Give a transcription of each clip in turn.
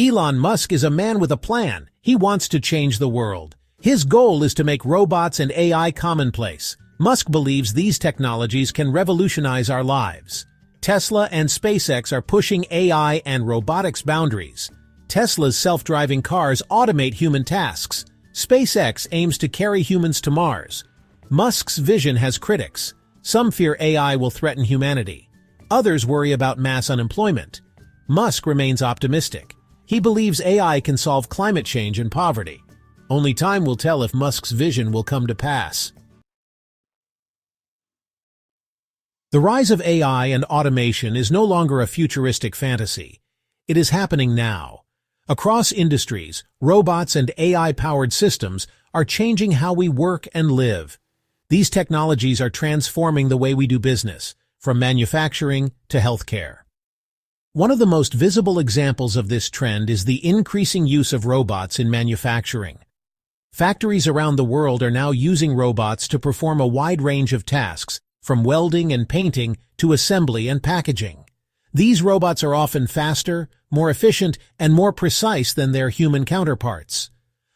Elon Musk is a man with a plan. He wants to change the world. His goal is to make robots and AI commonplace. Musk believes these technologies can revolutionize our lives. Tesla and SpaceX are pushing AI and robotics boundaries. Tesla's self-driving cars automate human tasks. SpaceX aims to carry humans to Mars. Musk's vision has critics. Some fear AI will threaten humanity. Others worry about mass unemployment. Musk remains optimistic. He believes AI can solve climate change and poverty. Only time will tell if Musk's vision will come to pass. The rise of AI and automation is no longer a futuristic fantasy. It is happening now. Across industries, robots and AI-powered systems are changing how we work and live. These technologies are transforming the way we do business, from manufacturing to healthcare. One of the most visible examples of this trend is the increasing use of robots in manufacturing. Factories around the world are now using robots to perform a wide range of tasks, from welding and painting to assembly and packaging. These robots are often faster, more efficient, and more precise than their human counterparts.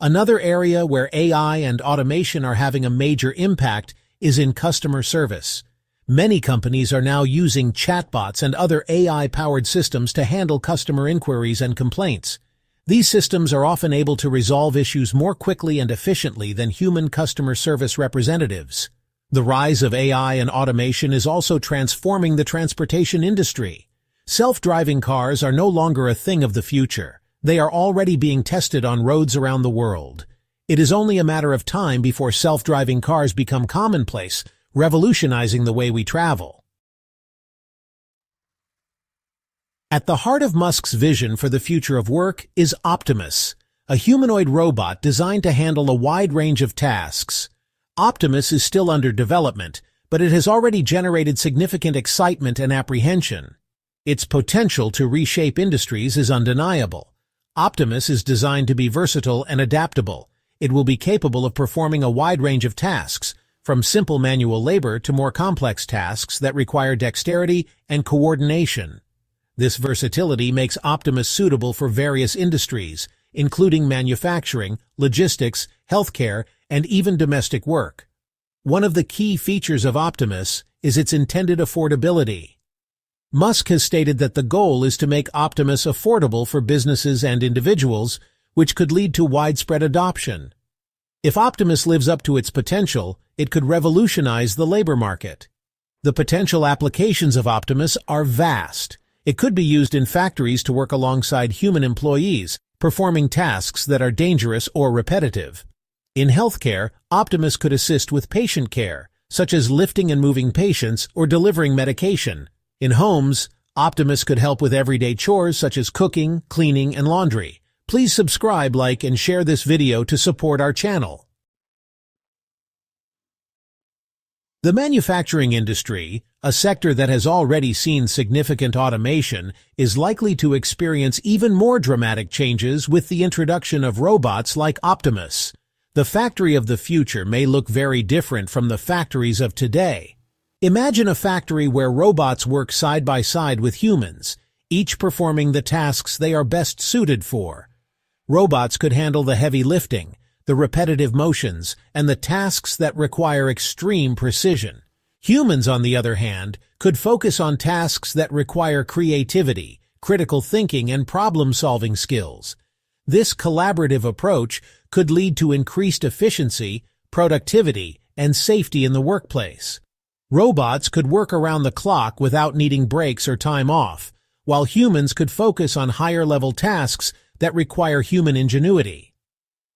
Another area where AI and automation are having a major impact is in customer service. Many companies are now using chatbots and other AI-powered systems to handle customer inquiries and complaints. These systems are often able to resolve issues more quickly and efficiently than human customer service representatives. The rise of AI and automation is also transforming the transportation industry. Self-driving cars are no longer a thing of the future. They are already being tested on roads around the world. It is only a matter of time before self-driving cars become commonplace, revolutionizing the way we travel. At the heart of Musk's vision for the future of work is Optimus, a humanoid robot designed to handle a wide range of tasks. Optimus is still under development, but it has already generated significant excitement and apprehension. Its potential to reshape industries is undeniable. Optimus is designed to be versatile and adaptable. It will be capable of performing a wide range of tasks, from simple manual labor to more complex tasks that require dexterity and coordination. This versatility makes Optimus suitable for various industries, including manufacturing, logistics, healthcare, and even domestic work. One of the key features of Optimus is its intended affordability. Musk has stated that the goal is to make Optimus affordable for businesses and individuals, which could lead to widespread adoption. If Optimus lives up to its potential, it could revolutionize the labor market. The potential applications of Optimus are vast. It could be used in factories to work alongside human employees, performing tasks that are dangerous or repetitive. In healthcare, Optimus could assist with patient care, such as lifting and moving patients or delivering medication, in homes, Optimus could help with everyday chores such as cooking, cleaning, and laundry. Please subscribe, like, and share this video to support our channel. The manufacturing industry, a sector that has already seen significant automation, is likely to experience even more dramatic changes with the introduction of robots like Optimus. The factory of the future may look very different from the factories of today. Imagine a factory where robots work side by side with humans, each performing the tasks they are best suited for. Robots could handle the heavy lifting, the repetitive motions, and the tasks that require extreme precision. Humans, on the other hand, could focus on tasks that require creativity, critical thinking, and problem-solving skills. This collaborative approach could lead to increased efficiency, productivity, and safety in the workplace. Robots could work around the clock without needing breaks or time off, while humans could focus on higher-level tasks that require human ingenuity.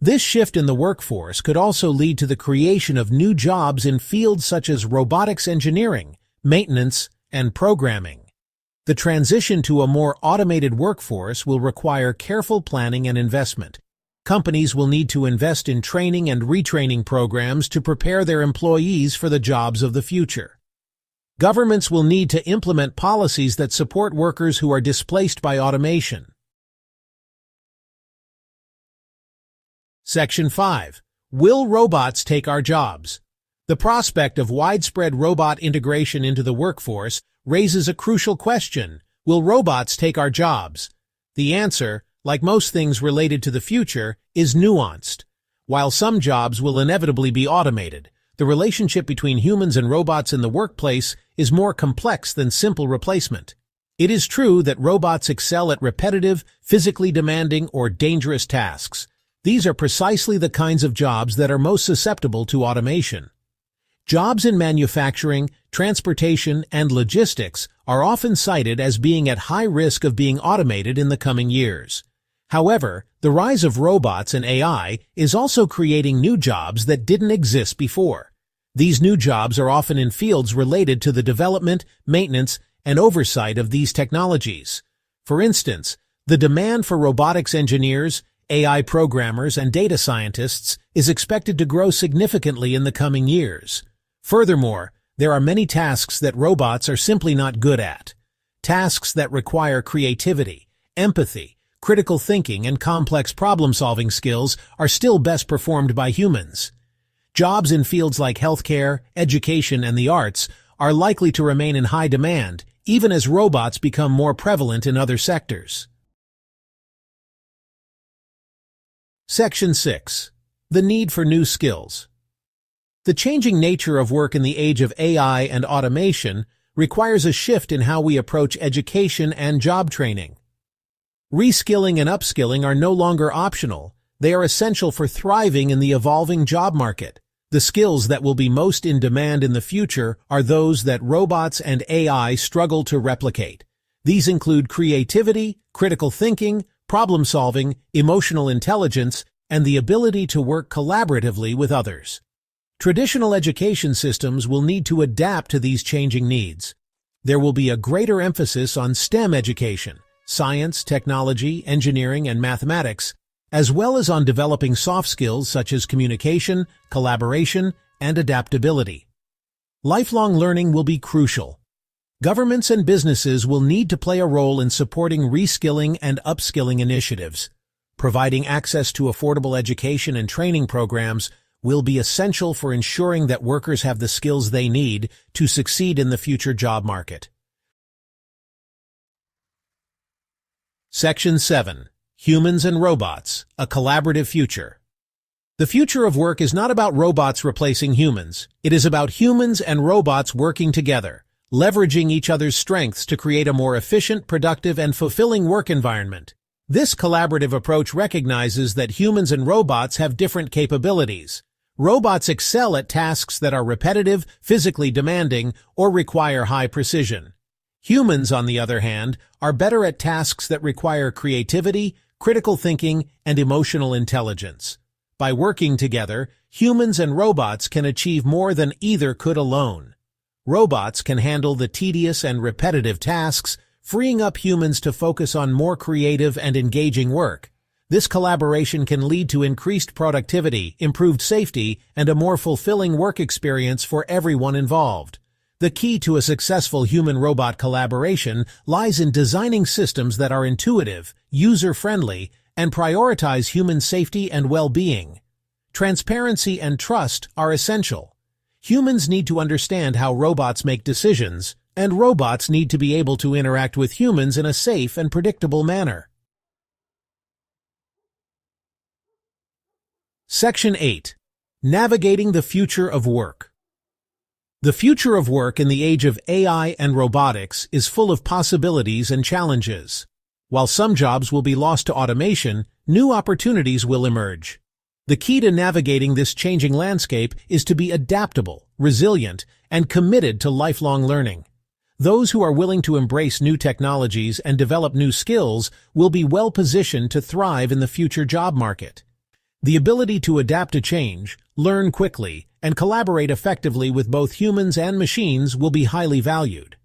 This shift in the workforce could also lead to the creation of new jobs in fields such as robotics engineering, maintenance, and programming. The transition to a more automated workforce will require careful planning and investment, companies will need to invest in training and retraining programs to prepare their employees for the jobs of the future. Governments will need to implement policies that support workers who are displaced by automation. Section 5. Will robots take our jobs? The prospect of widespread robot integration into the workforce raises a crucial question. Will robots take our jobs? The answer, like most things related to the future, is nuanced. While some jobs will inevitably be automated, the relationship between humans and robots in the workplace is more complex than simple replacement. It is true that robots excel at repetitive, physically demanding, or dangerous tasks. These are precisely the kinds of jobs that are most susceptible to automation. Jobs in manufacturing, transportation, and logistics are often cited as being at high risk of being automated in the coming years. However, the rise of robots and AI is also creating new jobs that didn't exist before. These new jobs are often in fields related to the development, maintenance, and oversight of these technologies. For instance, the demand for robotics engineers, AI programmers, and data scientists is expected to grow significantly in the coming years. Furthermore, there are many tasks that robots are simply not good at. Tasks that require creativity, empathy, critical thinking, and complex problem-solving skills are still best performed by humans. Jobs in fields like healthcare, education, and the arts are likely to remain in high demand, even as robots become more prevalent in other sectors. Section 6. The Need for New Skills The changing nature of work in the age of AI and automation requires a shift in how we approach education and job training. Reskilling and upskilling are no longer optional. They are essential for thriving in the evolving job market. The skills that will be most in demand in the future are those that robots and AI struggle to replicate. These include creativity, critical thinking, problem-solving, emotional intelligence, and the ability to work collaboratively with others. Traditional education systems will need to adapt to these changing needs. There will be a greater emphasis on STEM education, science, technology, engineering, and mathematics, as well as on developing soft skills such as communication, collaboration, and adaptability. Lifelong learning will be crucial. Governments and businesses will need to play a role in supporting reskilling and upskilling initiatives. Providing access to affordable education and training programs will be essential for ensuring that workers have the skills they need to succeed in the future job market. Section 7 Humans and Robots, A Collaborative Future. The future of work is not about robots replacing humans. It is about humans and robots working together, leveraging each other's strengths to create a more efficient, productive, and fulfilling work environment. This collaborative approach recognizes that humans and robots have different capabilities. Robots excel at tasks that are repetitive, physically demanding, or require high precision. Humans, on the other hand, are better at tasks that require creativity, critical thinking, and emotional intelligence. By working together, humans and robots can achieve more than either could alone. Robots can handle the tedious and repetitive tasks, freeing up humans to focus on more creative and engaging work. This collaboration can lead to increased productivity, improved safety, and a more fulfilling work experience for everyone involved. The key to a successful human-robot collaboration lies in designing systems that are intuitive, user-friendly, and prioritize human safety and well-being. Transparency and trust are essential. Humans need to understand how robots make decisions, and robots need to be able to interact with humans in a safe and predictable manner. Section 8. Navigating the Future of Work the future of work in the age of AI and robotics is full of possibilities and challenges. While some jobs will be lost to automation, new opportunities will emerge. The key to navigating this changing landscape is to be adaptable, resilient, and committed to lifelong learning. Those who are willing to embrace new technologies and develop new skills will be well positioned to thrive in the future job market. The ability to adapt to change, learn quickly, and collaborate effectively with both humans and machines will be highly valued.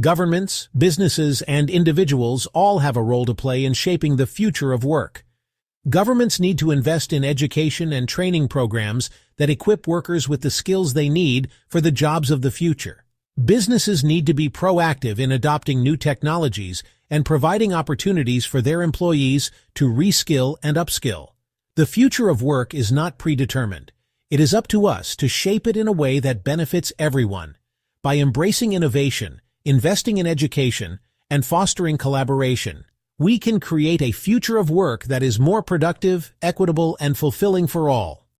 Governments, businesses, and individuals all have a role to play in shaping the future of work. Governments need to invest in education and training programs that equip workers with the skills they need for the jobs of the future. Businesses need to be proactive in adopting new technologies and providing opportunities for their employees to reskill and upskill. The future of work is not predetermined. It is up to us to shape it in a way that benefits everyone. By embracing innovation, investing in education, and fostering collaboration, we can create a future of work that is more productive, equitable, and fulfilling for all.